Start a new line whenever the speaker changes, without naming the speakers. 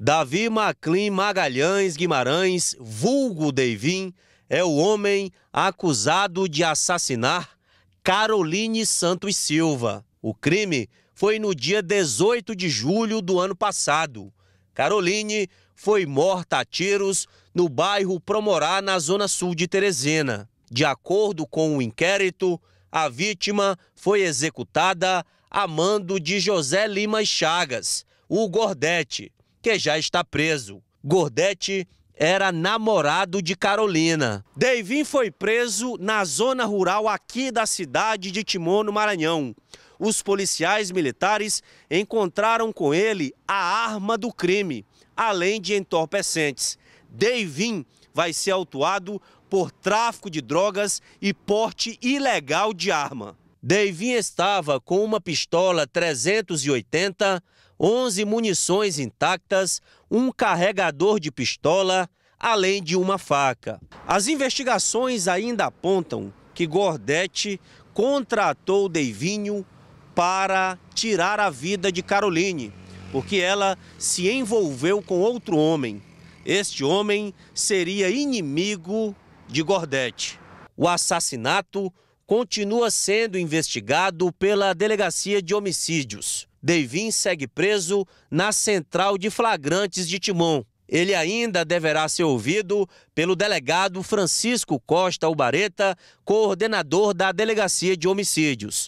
Davi Maclin Magalhães Guimarães, vulgo Deivin, é o homem acusado de assassinar Caroline Santos Silva. O crime foi no dia 18 de julho do ano passado. Caroline foi morta a tiros no bairro Promorá, na zona sul de Teresina. De acordo com o inquérito, a vítima foi executada a mando de José Lima Chagas, o Gordete, que já está preso. Gordete era namorado de Carolina. Deivin foi preso na zona rural aqui da cidade de Timon, no Maranhão. Os policiais militares encontraram com ele a arma do crime, além de entorpecentes. Deivin vai ser autuado por tráfico de drogas e porte ilegal de arma. Deivin estava com uma pistola 380, 11 munições intactas, um carregador de pistola, além de uma faca. As investigações ainda apontam que Gordete contratou Deivinho para tirar a vida de Caroline, porque ela se envolveu com outro homem. Este homem seria inimigo de Gordete. O assassinato continua sendo investigado pela Delegacia de Homicídios. Deivin segue preso na Central de Flagrantes de Timon. Ele ainda deverá ser ouvido pelo delegado Francisco Costa Ubareta, coordenador da Delegacia de Homicídios.